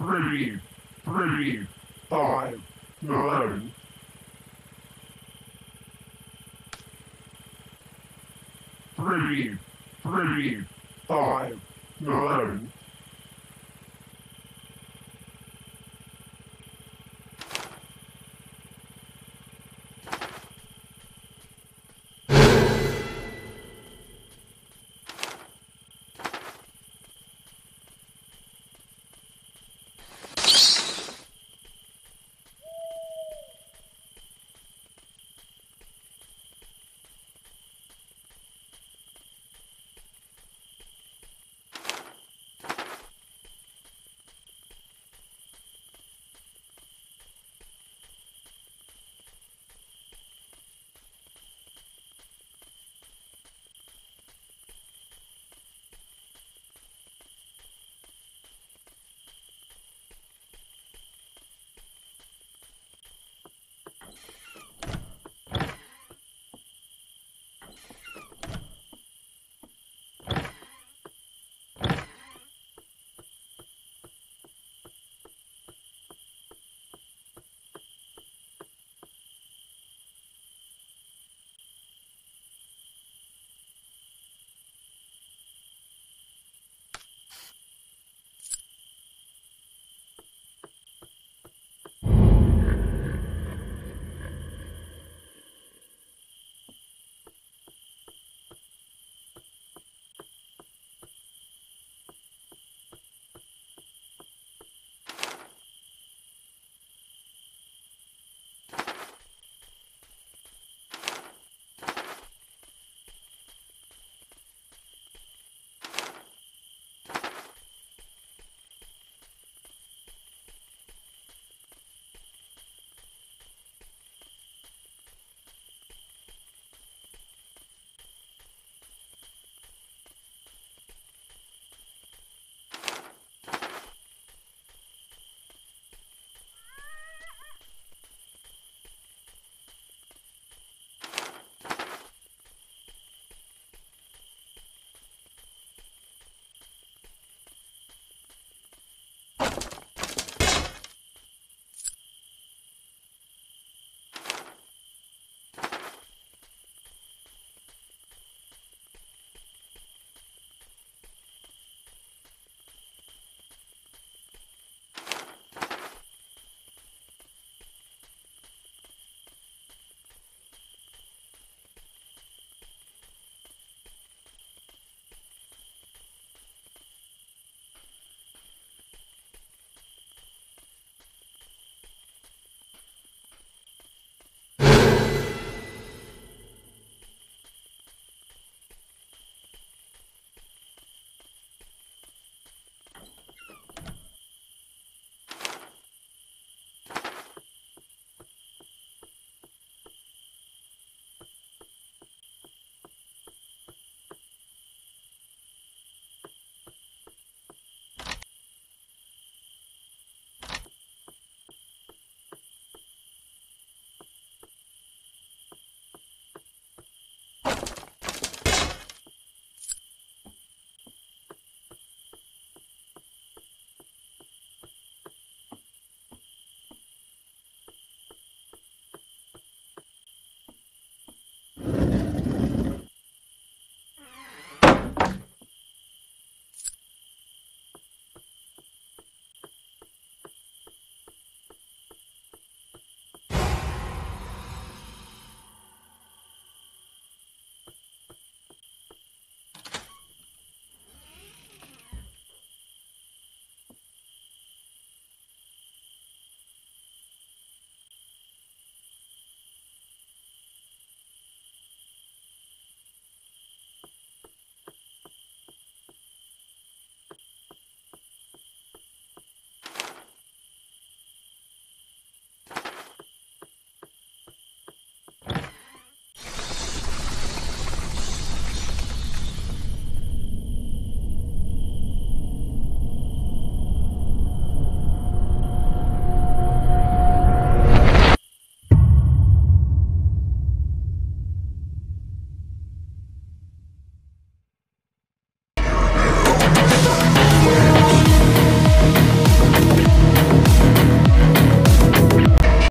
three, three, five, nine. Three, three, five, nine.